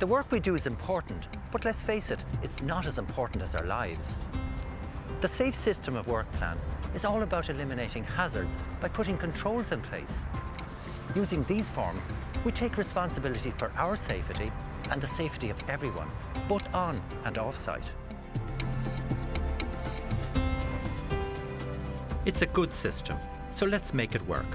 The work we do is important, but let's face it, it's not as important as our lives. The Safe System of Work plan is all about eliminating hazards by putting controls in place. Using these forms, we take responsibility for our safety and the safety of everyone, both on and off site. It's a good system, so let's make it work.